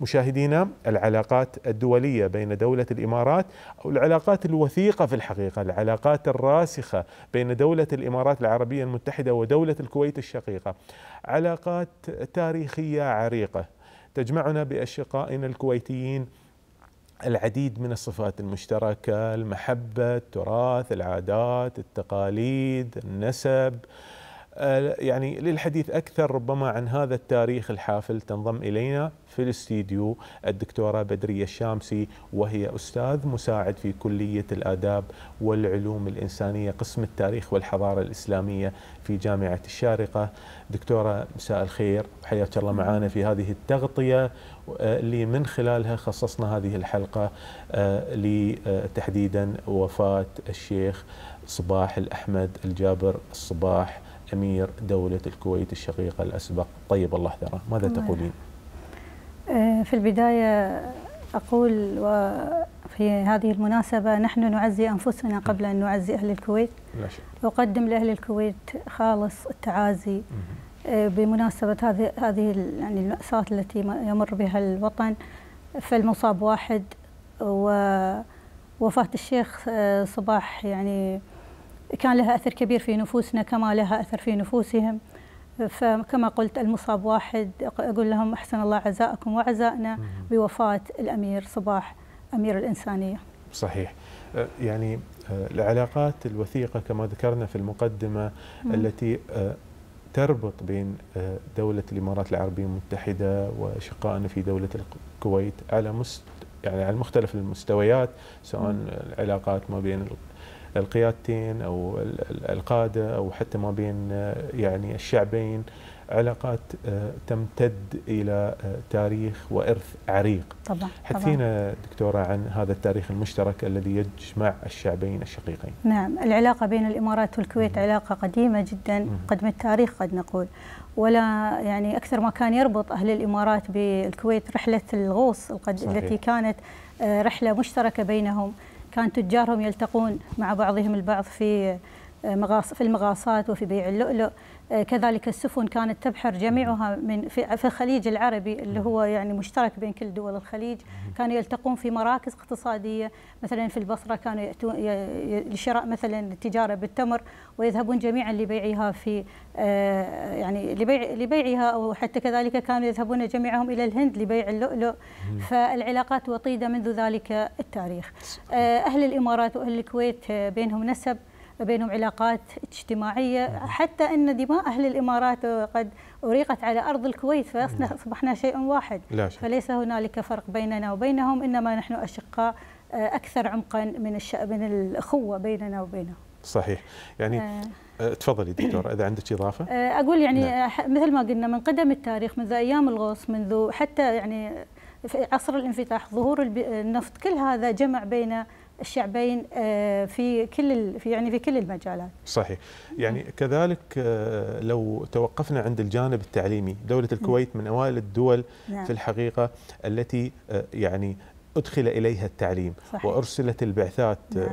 مشاهدينا العلاقات الدولية بين دولة الإمارات أو العلاقات الوثيقة في الحقيقة العلاقات الراسخة بين دولة الإمارات العربية المتحدة ودولة الكويت الشقيقة. علاقات تاريخية عريقة تجمعنا بأشقائنا الكويتيين العديد من الصفات المشتركة المحبة التراث العادات التقاليد النسب يعني للحديث أكثر ربما عن هذا التاريخ الحافل تنضم إلينا في الاستديو الدكتورة بدرية الشامسي وهي أستاذ مساعد في كلية الآداب والعلوم الإنسانية قسم التاريخ والحضارة الإسلامية في جامعة الشارقة. دكتورة مساء الخير حياك الله معنا في هذه التغطية. اللي من خلالها خصصنا هذه الحلقة لتحديدا وفاة الشيخ صباح الأحمد الجابر الصباح. أمير دولة الكويت الشقيقة الأسبق. طيب الله ثرى ماذا تقولين؟ في البداية أقول وفي هذه المناسبة نحن نعزي أنفسنا قبل أن نعزي أهل الكويت. لا شك. أقدم لأهل الكويت خالص التعازي. بمناسبة هذه هذه يعني المأساة التي يمر بها الوطن فالمصاب واحد ووفاة الشيخ صباح يعني كان لها أثر كبير في نفوسنا كما لها أثر في نفوسهم فكما قلت المصاب واحد أقول لهم أحسن الله عزاءكم وعزائنا بوفاة الأمير صباح أمير الإنسانية صحيح يعني العلاقات الوثيقة كما ذكرنا في المقدمة مم. التي تربط بين دولة الإمارات العربية المتحدة وشقائنا في دولة الكويت على مست يعني على مختلف المستويات سواء. العلاقات ما بين القيادتين أو القادة أو حتى ما بين يعني الشعبين علاقات تمتد إلى تاريخ وإرث عريق. طبعا حدثينا دكتورة عن هذا التاريخ المشترك الذي يجمع الشعبين الشقيقين. نعم، العلاقة بين الإمارات والكويت علاقة قديمة جدا قدم التاريخ قد نقول. ولا يعني أكثر ما كان يربط أهل الإمارات بالكويت رحلة الغوص التي كانت رحلة مشتركة بينهم. كان تجارهم يلتقون مع بعضهم البعض في في المغاصات وفي بيع اللؤلؤ. كذلك السفن كانت تبحر جميعها من في الخليج العربي اللي هو يعني مشترك بين كل دول الخليج. كانوا يلتقون في مراكز اقتصادية مثلا في البصرة كانوا ياتون لشراء مثلا التجارة بالتمر ويذهبون جميعا لبيعها في يعني لبيع لبيعها أو حتى كذلك كانوا يذهبون جميعهم إلى الهند لبيع اللؤلؤ. فالعلاقات وطيدة منذ ذلك التاريخ. أهل الإمارات وأهل الكويت بينهم نسب. بينهم علاقات اجتماعية حتى أن دماء أهل الإمارات قد أريقت على أرض الكويت فأصبحنا شيء واحد. لا شك. فليس هنالك فرق بيننا وبينهم إنما نحن أشقاء أكثر عمقا من الش... من الأخوة بيننا وبينهم. صحيح. يعني آه. تفضلي دكتورة إذا عندك إضافة؟ أقول يعني نعم. مثل ما قلنا من قدم التاريخ منذ أيام الغوص منذ حتى يعني في عصر الانفتاح ظهور النفط كل هذا جمع بين الشعبين في كل في يعني في كل المجالات. صحيح، يعني كذلك لو توقفنا عند الجانب التعليمي، دولة الكويت من أوائل الدول نعم. في الحقيقة التي يعني أدخل إليها التعليم صحيح. وأرسلت البعثات نعم.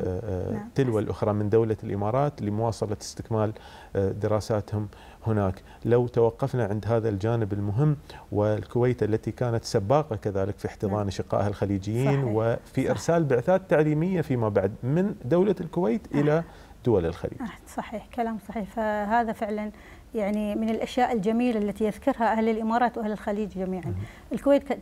نعم. تلو الأخرى من دولة الإمارات لمواصلة استكمال دراساتهم هناك لو توقفنا عند هذا الجانب المهم والكويت التي كانت سباقة كذلك في احتضان نعم. شقائها الخليجيين صحيح. وفي صحيح. إرسال بعثات تعليمية فيما بعد من دولة الكويت إلى دول الخليج صحيح كلام صحيح فهذا فعلا يعني من الأشياء الجميلة التي يذكرها أهل الإمارات وأهل الخليج جميعا. الكويت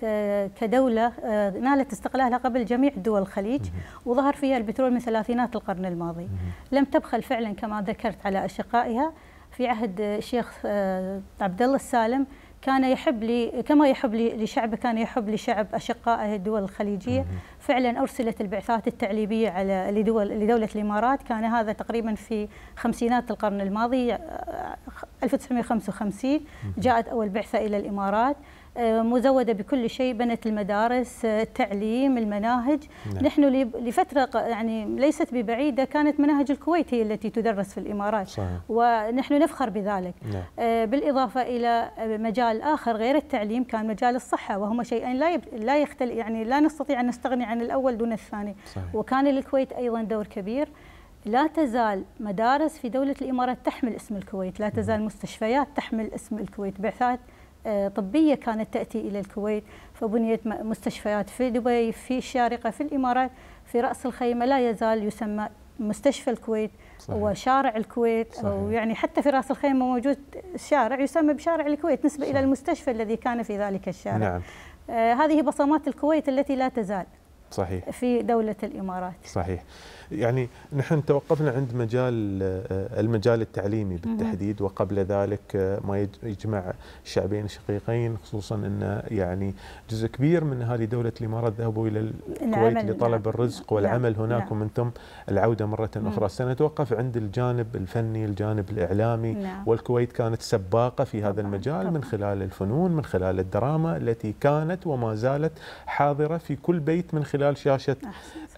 كدولة نالت استقلالها قبل جميع دول الخليج وظهر فيها البترول من ثلاثينات القرن الماضي. لم تبخل فعلا كما ذكرت على أشقائها. في عهد الشيخ عبد الله السالم كان يحب لي كما يحب لي لشعبه كان يحب لشعب أشقائه الدول الخليجية. فعلا أرسلت البعثات التعليمية على لدول لدولة الإمارات كان هذا تقريبا في خمسينات القرن الماضي 1955 جاءت أول بعثة إلى الإمارات مزودة بكل شيء بنت المدارس التعليم المناهج نعم. نحن لفترة يعني ليست ببعيدة كانت مناهج الكويت هي التي تدرس في الإمارات صحيح. ونحن نفخر بذلك نعم. بالإضافة إلى مجال آخر غير التعليم كان مجال الصحة وهما شيئين لا يب... لا يختل يعني لا نستطيع أن نستغني عن الأول دون الثاني صحيح. وكان للكويت أيضا دور كبير لا تزال مدارس في دولة الإمارات تحمل اسم الكويت لا تزال مستشفيات تحمل اسم الكويت بعثات طبية كانت تأتي إلى الكويت فبنيت مستشفيات في دبي في الشارقة في الإمارات في رأس الخيمة لا يزال يسمى مستشفى الكويت صحيح. وشارع الكويت صحيح. أو يعني حتى في رأس الخيمة موجود شارع يسمى بشارع الكويت نسبة صحيح. إلى المستشفى الذي كان في ذلك الشارع نعم. آه هذه بصمات الكويت التي لا تزال صحيح في دولة الإمارات صحيح يعني نحن توقفنا عند مجال المجال التعليمي بالتحديد وقبل ذلك ما يجمع الشعبين الشقيقين خصوصا إن يعني جزء كبير من اهالي دولة الإمارات ذهبوا إلى الكويت لطلب نعم. الرزق والعمل نعم. هناك نعم. ومن ثم العودة مرة أخرى سنتوقف عند الجانب الفني الجانب الإعلامي نعم. والكويت كانت سباقة في هذا المجال. من خلال الفنون من خلال الدراما التي كانت وما زالت حاضرة في كل بيت من خلال شاشة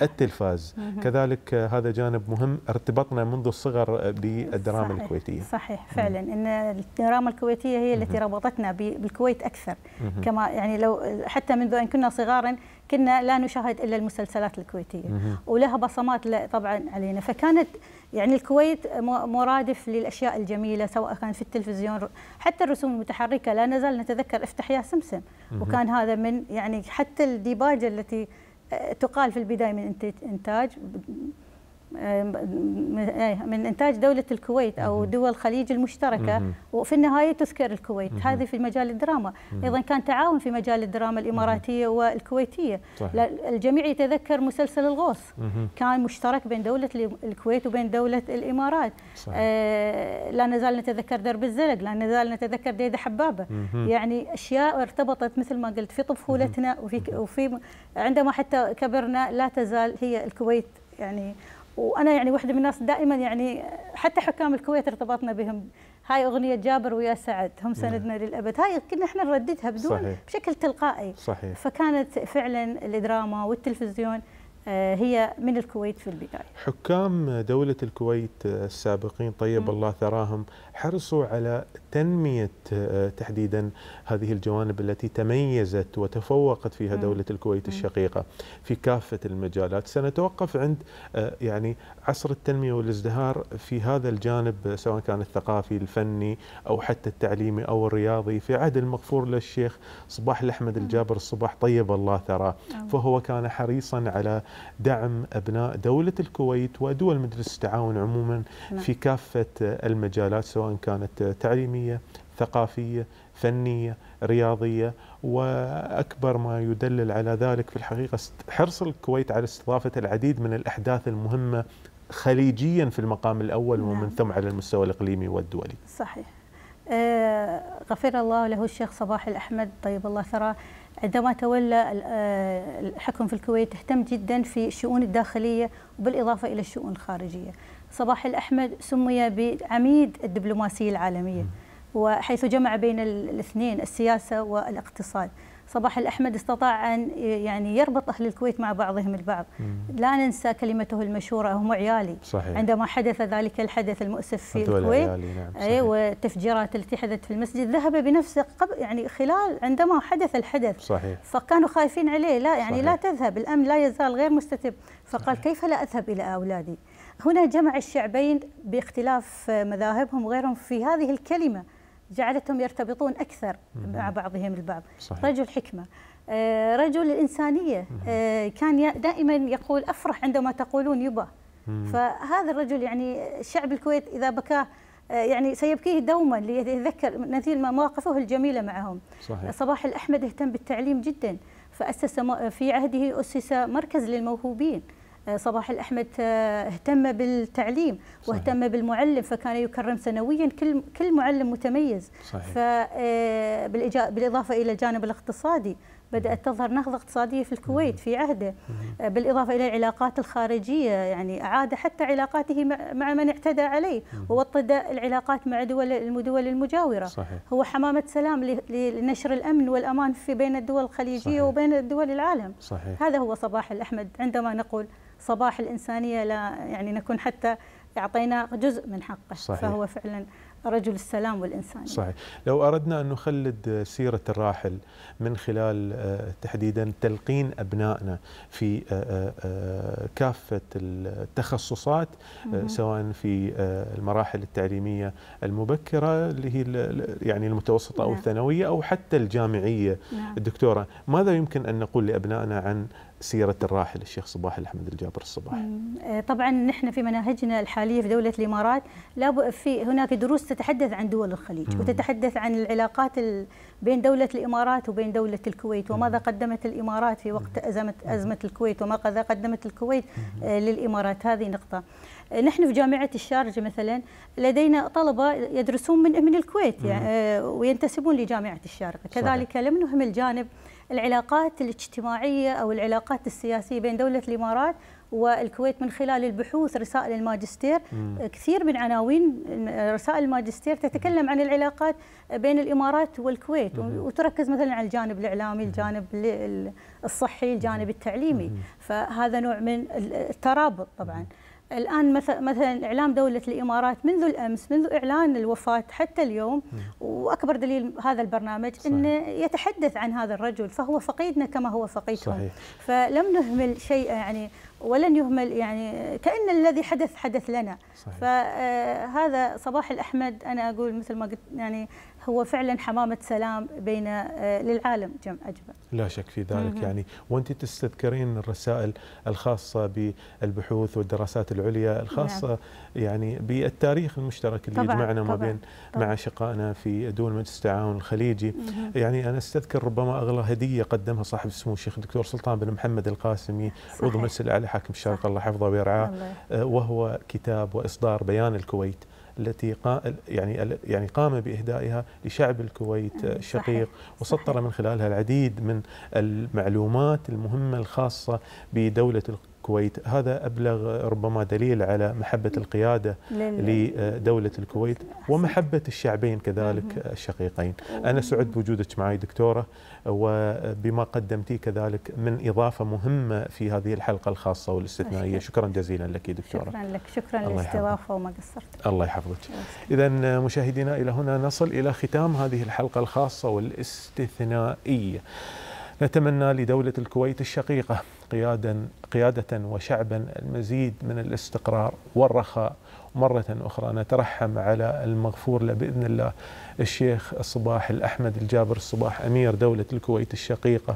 التلفاز. كذلك هذا جانب مهم ارتبطنا منذ الصغر بالدراما صحيح الكويتية. صحيح فعلا. إن الدراما الكويتية هي التي ربطتنا بالكويت أكثر. كما يعني لو حتى منذ أن كنا صغارا كنا لا نشاهد إلا المسلسلات الكويتية. ولها بصمات طبعا علينا. فكانت يعني الكويت مرادف للأشياء الجميلة سواء كان في التلفزيون حتى الرسوم المتحركة. لا نزال نتذكر افتح يا سمسم وكان هذا من يعني حتى الديباجه التي تقال في البداية من انتاج من إنتاج دولة الكويت أو دول الخليج المشتركة وفي النهاية تذكر الكويت. هذه في مجال الدراما. أيضا كان تعاون في مجال الدراما الإماراتية والكويتية. صحيح. الجميع يتذكر مسلسل الغوص. كان مشترك بين دولة الكويت وبين دولة الإمارات. صحيح. آه لا نزال نتذكر درب الزلق لا نزال نتذكر ديدة حبابة. يعني أشياء ارتبطت مثل ما قلت في طفولتنا وفي وفي عندما حتى كبرنا لا تزال هي الكويت يعني وأنا يعني واحدة من الناس دائما يعني حتى حكام الكويت ارتبطنا بهم هاي أغنية جابر ويا سعد هم نعم. سندنا للأبد هاي كنا إحنا نرددها بدون صحيح. بشكل تلقائي صحيح. فكانت فعلا الدراما والتلفزيون هي من الكويت في البداية. حكام دولة الكويت السابقين طيب م. الله ثراهم حرصوا على تنمية آه، تحديدا هذه الجوانب التي تميزت وتفوقت فيها دولة الكويت الشقيقة في كافة المجالات. سنتوقف عند آه، يعني عصر التنمية والازدهار في هذا الجانب سواء كان الثقافي الفني أو حتى التعليمي أو الرياضي في عهد المغفور للشيخ صباح الأحمد الجابر الصباح طيب الله ثراه. فهو كان حريصا على دعم أبناء دولة الكويت ودول مجلس التعاون عموما نعم. في كافة المجالات سواء كانت تعليمية ثقافية فنية رياضية وأكبر ما يدلل على ذلك في الحقيقة حرص الكويت على استضافة العديد من الأحداث المهمة خليجيا في المقام الأول نعم. ومن ثم على المستوى الإقليمي والدولي صحيح آه غفر الله له الشيخ صباح الأحمد طيب الله ثراه عندما تولى آه، الحكم في الكويت اهتم جدا في الشؤون الداخلية وبالإضافة إلى الشؤون الخارجية. صباح الأحمد سمي بعميد الدبلوماسية العالمية وحيث جمع بين الاثنين السياسة والاقتصاد. صباح الأحمد استطاع أن يعني يربط أهل الكويت مع بعضهم البعض مم. لا ننسى كلمته المشهورة هم عيالي صحيح. عندما حدث ذلك الحدث المؤسف في الكويت نعم أي والتفجيرات التي حدثت في المسجد ذهب بنفسه قبل يعني خلال عندما حدث الحدث صحيح. فكانوا خايفين عليه لا يعني صحيح. لا تذهب الأمن لا يزال غير مستتب فقال صحيح. كيف لا أذهب إلى أولادي هنا جمع الشعبين باختلاف مذاهبهم وغيرهم في هذه الكلمة جعلتهم يرتبطون أكثر مع بعضهم البعض. صحيح. رجل حكمة. آه، رجل الإنسانية آه، كان دائما يقول أفرح عندما تقولون يبا. فهذا الرجل يعني شعب الكويت إذا بكاه يعني سيبكيه دوما ليتذكر مثل مواقفه الجميلة معهم. صحيح. صباح الأحمد اهتم بالتعليم جدا فأسس في عهده أسس مركز للموهوبين. صباح الأحمد آه، اهتم بالتعليم واهتم صحيح. بالمعلم فكان يكرم سنويا كل كل معلم متميز صحيح. آه، بالإضافة إلى الجانب الاقتصادي بدأت تظهر نهضة اقتصادية في الكويت في عهده بالإضافة إلى العلاقات الخارجية يعني أعاد حتى علاقاته مع من اعتدى عليه ووطد العلاقات مع دول الدول المجاورة صحيح. هو حمامة سلام لنشر الأمن والأمان في بين الدول الخليجية صحيح. وبين دول العالم صحيح. هذا هو صباح الأحمد عندما نقول صباح الإنسانية لا يعني نكون حتى أعطينا جزء من حقه صحيح. فهو فعلا رجل السلام والإنسانية صحيح لو أردنا أن نخلد سيرة الراحل من خلال تحديدا تلقين أبنائنا في كافة التخصصات سواء في المراحل التعليمية المبكرة اللي هي يعني المتوسطة أو نعم. الثانوية أو حتى الجامعية نعم. الدكتورة ماذا يمكن أن نقول لأبنائنا عن سيرة الراحل الشيخ صباح الأحمد الجابر الصباح آه، طبعا نحن في مناهجنا الحالية في دولة الإمارات لا في هناك دروس تتحدث عن دول الخليج مم. وتتحدث عن العلاقات بين دولة الإمارات وبين دولة الكويت وماذا قدمت الإمارات في وقت أزمة, أزمة الكويت وماذا قدمت الكويت آه، للإمارات. هذه نقطة. آه، نحن في جامعة الشارجة مثلا لدينا طلبة يدرسون من من الكويت يعني وينتسبون لجامعة الشارقة. كذلك لم نهمل جانب العلاقات الاجتماعية أو العلاقات السياسية بين دولة الإمارات والكويت من خلال البحوث رسائل الماجستير مم. كثير من عناوين رسائل الماجستير تتكلم عن العلاقات بين الإمارات والكويت مم. وتركز مثلا على الجانب الإعلامي الجانب الصحي الجانب التعليمي مم. فهذا نوع من الترابط طبعا مم. الآن مثلا إعلام دولة الإمارات منذ الأمس منذ إعلان الوفاة حتى اليوم وأكبر دليل هذا البرنامج صحيح. إنه يتحدث عن هذا الرجل فهو فقيدنا كما هو فقيدهم صحيح. فلم نهمل شيء يعني ولن يهمل يعني كأن الذي حدث حدث لنا صحيح. فهذا صباح الأحمد أنا أقول مثل ما قلت يعني هو فعلا حمامة سلام بين آه، للعالم جمع أجمع لا شك في ذلك مم. يعني. وأنت تستذكرين الرسائل الخاصة بالبحوث والدراسات العليا الخاصة نعم. يعني بالتاريخ المشترك اللي طبعًا يجمعنا ما بين طبعًا. مع شقائنا في دول مجلس التعاون الخليجي. مم. يعني أنا أستذكر ربما أغلى هدية قدمها صاحب السمو الشيخ الدكتور سلطان بن محمد القاسمي عضو مجلس الأعلى حاكم الشارقة الله يحفظه ويرعاه آه، وهو كتاب وإصدار بيان الكويت. التي يعني يعني قام بإهدائها لشعب الكويت الشقيق وسطر من خلالها العديد من المعلومات المهمة الخاصة بدولة الكويت هذا أبلغ ربما دليل على محبة القيادة لدولة الكويت ومحبة الشعبين كذلك الشقيقين. أنا سعد بوجودك معي دكتورة وبما قدمتيه كذلك من إضافة مهمة في هذه الحلقة الخاصة والاستثنائية. شكرا جزيلا لك دكتورة. شكرا لك. شكرا للاستضافة وما قصرت. الله يحفظك. إذا مشاهدينا إلى هنا نصل إلى ختام هذه الحلقة الخاصة والاستثنائية. نتمنى لدولة الكويت الشقيقة قيادة, قيادة وشعبا المزيد من الاستقرار والرخاء. مرة أخرى نترحم على المغفور له بإذن الله. الشيخ الصباح الأحمد الجابر الصباح أمير دولة الكويت الشقيقة.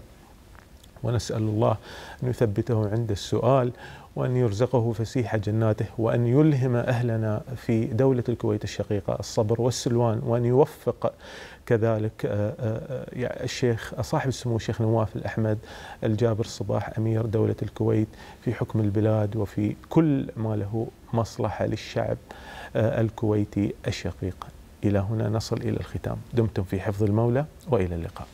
ونسأل الله أن يثبته عند السؤال وأن يرزقه فسيح جناته وأن يلهم أهلنا في دولة الكويت الشقيقة الصبر والسلوان وأن يوفق كذلك آه، آه، آه، الشيخ صاحب السمو الشيخ نواف الأحمد الجابر الصباح أمير دولة الكويت في حكم البلاد وفي كل ما له مصلحة للشعب الكويتي الشقيق. إلى هنا نصل إلى الختام. دمتم في حفظ المولى وإلى اللقاء.